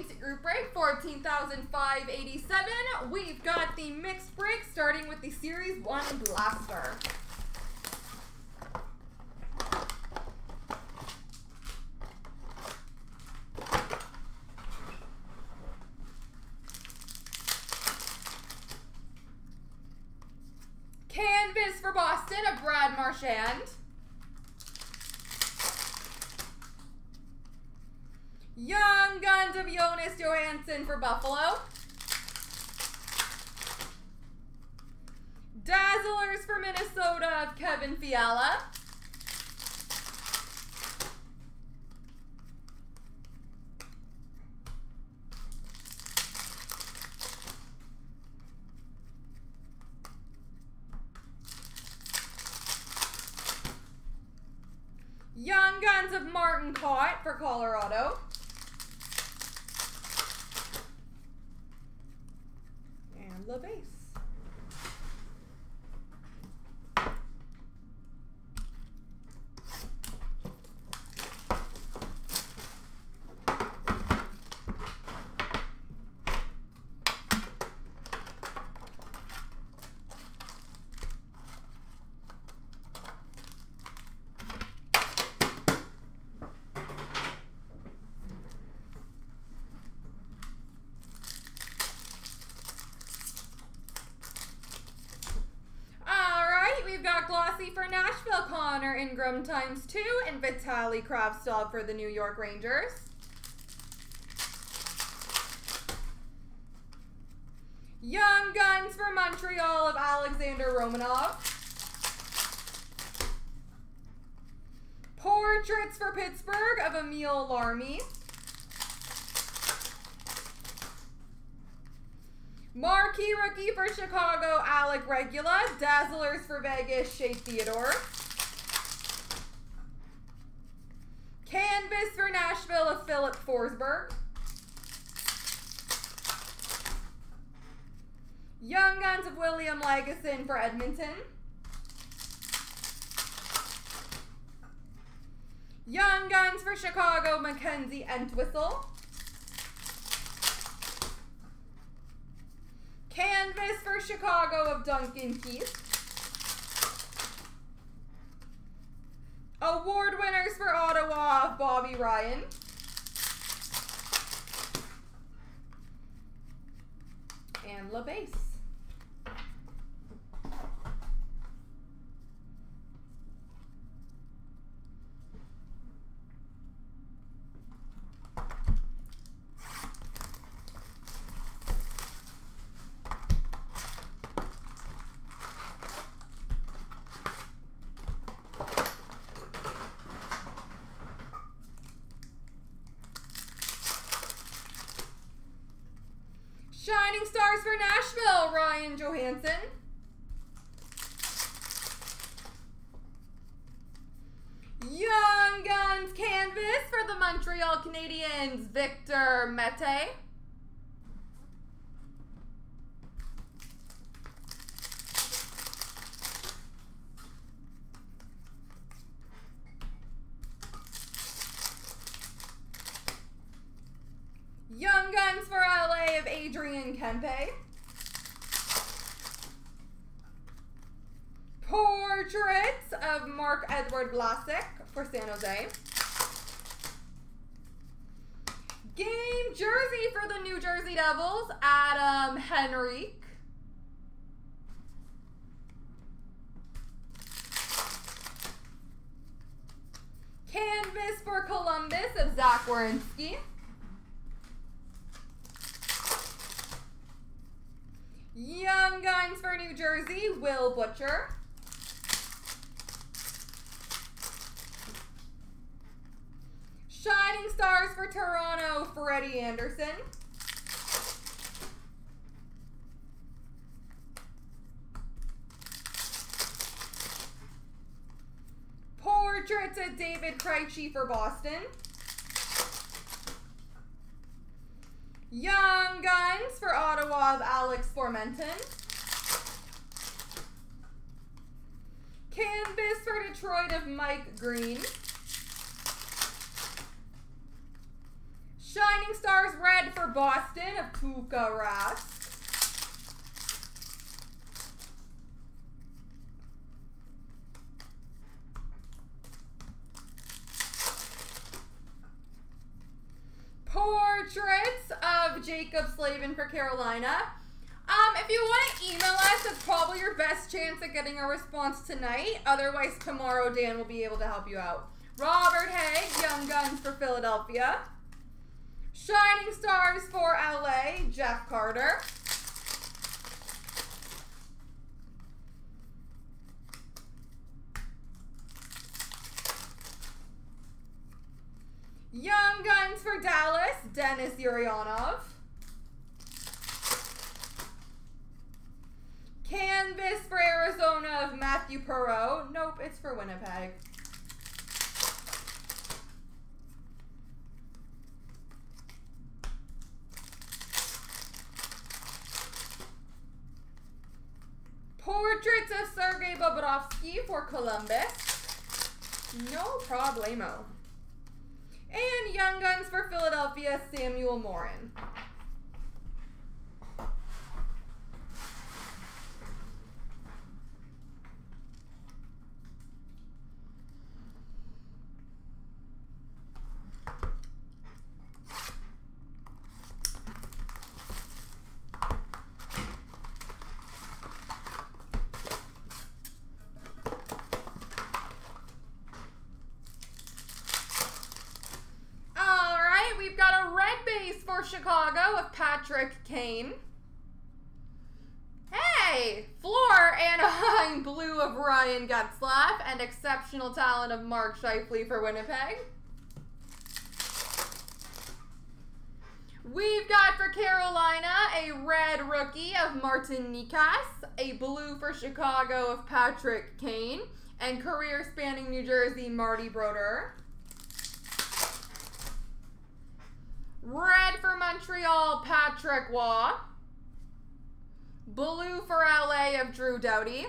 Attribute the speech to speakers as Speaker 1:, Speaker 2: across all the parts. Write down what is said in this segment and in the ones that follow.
Speaker 1: Basic Group Break, 14,587. We've got the mixed break starting with the Series 1 Blaster. Canvas for Boston of Brad Marchand. Young Guns of Jonas Johansson for Buffalo. Dazzlers for Minnesota of Kevin Fiala. Young Guns of Martin Kaut for Colorado. And LaBase. Alright, we've got Glossy for Nashville, Connor Ingram times two, and Vitali Kravtsov for the New York Rangers. Young Guns for Montreal of Alexander Romanov. Portraits for Pittsburgh of Emil Larmi. Marquee rookie for Chicago, Alec Regula. Dazzlers for Vegas, Shea Theodore. Canvas for Nashville of Filip Forsberg. Young Guns of William Lagesson for Edmonton. Young Guns for Chicago, Mackenzie Entwistle. Canvas for Chicago of Duncan Keith. Award winners for Ottawa Bobby Ryan. And LaBase. Shining Stars for Nashville, Ryan Johansen. Young Guns Canvas for the Montreal Canadiens, Victor Mete. Young Guns for LA of Adrian Kempe. Portraits of Mark Vlasic for San Jose. Game jersey for the New Jersey Devils, Adam Henrique. Canvas for Columbus of Zach Werenski. Young Guns for New Jersey, Will Butcher. Shining Stars for Toronto, Freddie Andersen. Portrait of David Krejci for Boston. Young Guns for Ottawa of Alex Formenton. Canvas for Detroit of Mike Green. Shining Stars Red for Boston of Tuukka Rask. Portraits of Jaccob Slavin for Carolina. Um, if you want to email us, it's probably your best chance at getting a response tonight. Otherwise, tomorrow Dan will be able to help you out. Robert Haig, Young Guns for Philadelphia. Shining Stars for LA, Jeff Carter. Young Guns for Dallas, Dennis Urianov. Canvas for Arizona of Matthew Perreault. Nope, it's for Winnipeg. Portraits of Sergei Bobrovsky for Columbus. No problemo. And Young Guns for Philadelphia, Samuel Morin. Chicago of Patrick Kane. Hey! Floor Anaheim Blue of Ryan Getzlaf and exceptional talent of Mark Scheifele for Winnipeg. We've got for Carolina a red rookie of Martin Necas, a blue for Chicago of Patrick Kane, and career spanning New Jersey Marty Brodeur. Red for Montreal, Patrick Waugh. Blue for LA of Drew Doughty.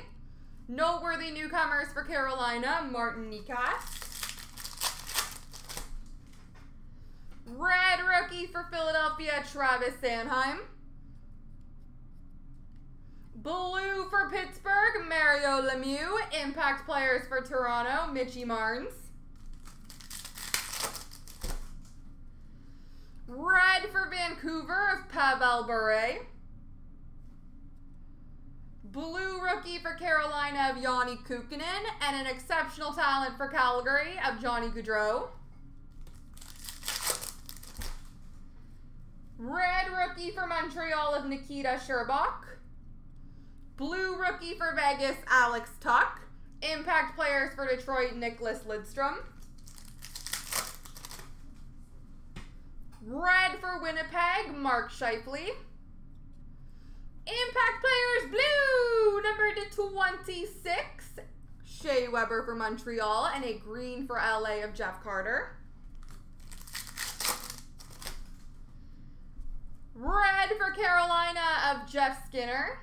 Speaker 1: Noteworthy newcomers for Carolina, Martin Necas. Red rookie for Philadelphia, Travis Sanheim. Blue for Pittsburgh, Mario Lemieux. Impact players for Toronto, Mitchy Marner. Red for Vancouver of Pavel Bure. Blue rookie for Carolina of Janne Kuokkanen. And an exceptional talent for Calgary of Johnny Gaudreau. Red rookie for Montreal of Nikita Scherbak. Blue rookie for Vegas, Alex Tuch. Impact players for Detroit, Nicklas Lidstrom. Red for Winnipeg, Mark Scheifele. Impact Players Blue, number to 26, Shea Weber for Montreal, and a green for LA of Jeff Carter. Red for Carolina of Jeff Skinner.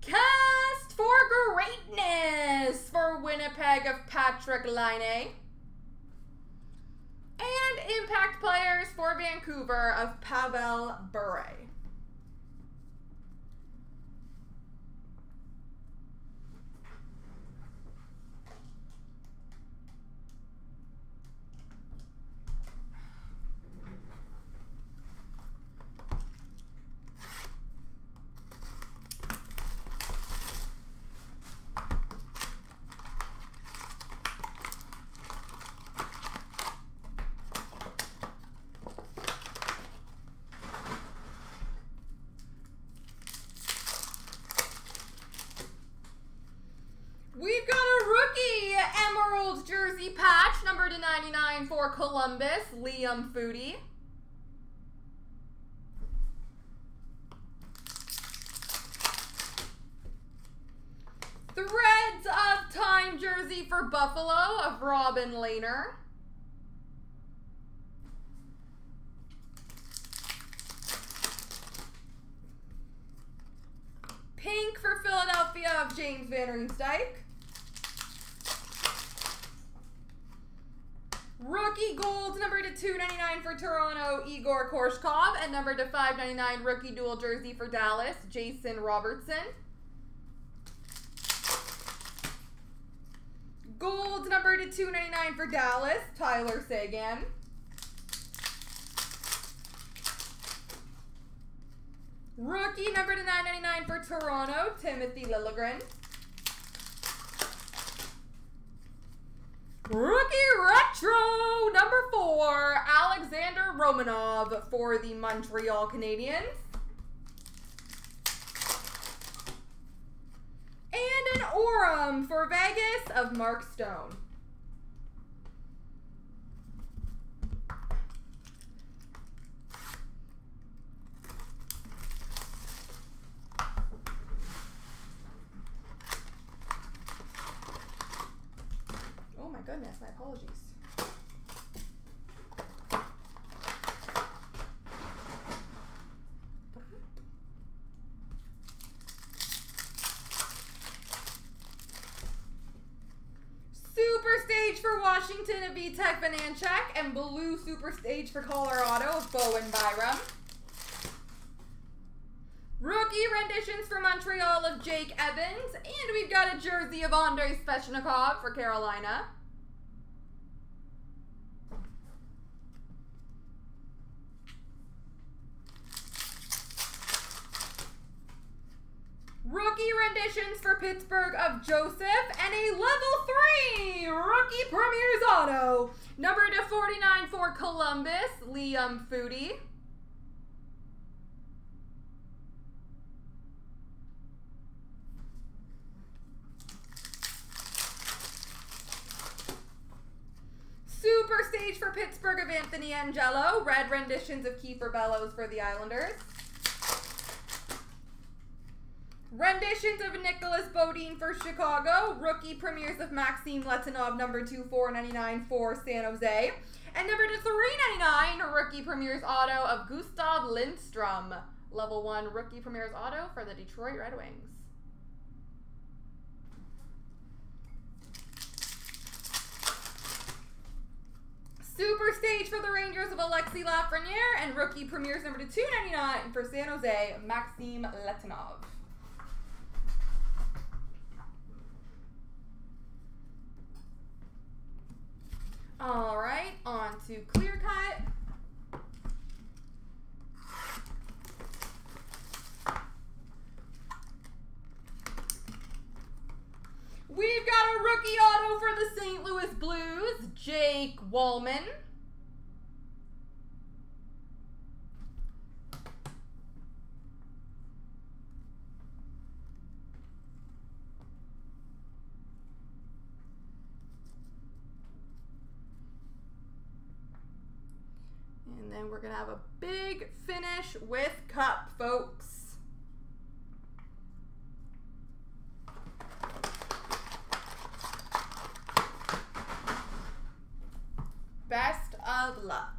Speaker 1: Cast for Greatness for Winnipeg of Patrik Laine. And impact players for Vancouver of Pavel Bure. 29 for Columbus, Liam Foudy. Threads of Time jersey for Buffalo of Robin Lehner. Pink for Philadelphia of James Van Riemsdyk. Rookie gold, number to 299 for Toronto, Igor Korshkov. And number to 599, rookie dual jersey for Dallas, Jason Robertson. Gold, number to 299 for Dallas, Tyler Seguin. Rookie, number to 999 for Toronto, Timothy Liljegren. Rookie Retro number four, Alexander Romanov for the Montreal Canadiens. And an Aurum for Vegas of Mark Stone. Oh my goodness, my apologies. Super Stage for Washington of Vitek Vanecek and Blue Super Stage for Colorado of Bowen Byram. Rookie renditions for Montreal of Jake Evans. And we've got a jersey of Andrei Svechnikov for Carolina. Rookie renditions for Pittsburgh of Joseph and a level three rookie Premier's Auto. Number to 49 for Columbus, Liam Foudy. Super stage for Pittsburgh of Anthony Angello. Red renditions of Kieffer Bellows for the Islanders. Renditions of Nicholas Bodine for Chicago. Rookie premieres of Maxime Letunov, number 2, 499 for San Jose. And number 2, 399, rookie premieres auto of Gustav Lindstrom. Level 1 rookie premieres auto for the Detroit Red Wings. Super stage for the Rangers of Alexi Lafreniere and rookie premieres number 299 for San Jose, Maxime Letunov. All right, on to clear cut. We've got a rookie auto for the St. Louis Blues, Jake Walman. And then we're going to have a big finish with cup, folks. Best of luck.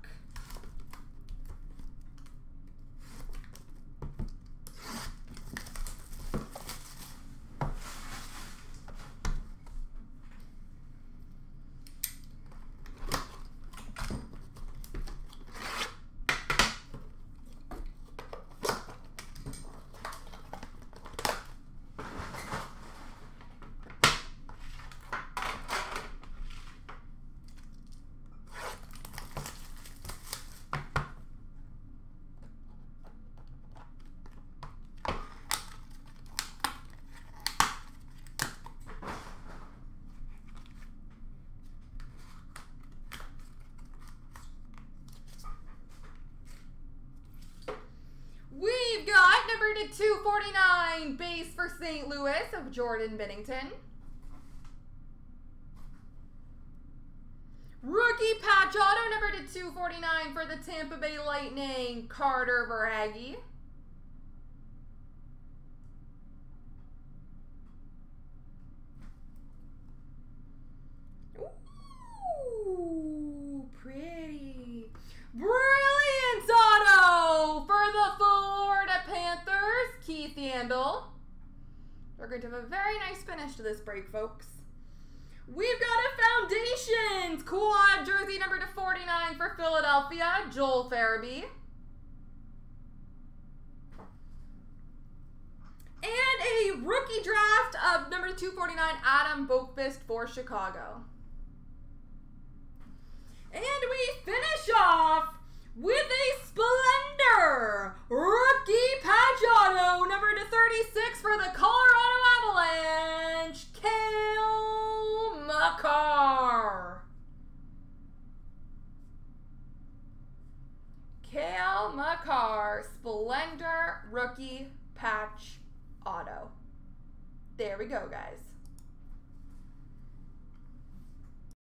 Speaker 1: We've got number to 249 base for St. Louis of Jordan Binnington. Rookie patch auto number to 249 for the Tampa Bay Lightning, Carter Verhaeghe. Ooh, pretty. Brilliant auto for the Florida Panthers, Keith Yandle. We're going to have a very nice finish to this break, folks. We've got a Foundations quad jersey number to 49 for Philadelphia, Joel Farabee. And a rookie draft of number 249, Adam Boqvist for Chicago.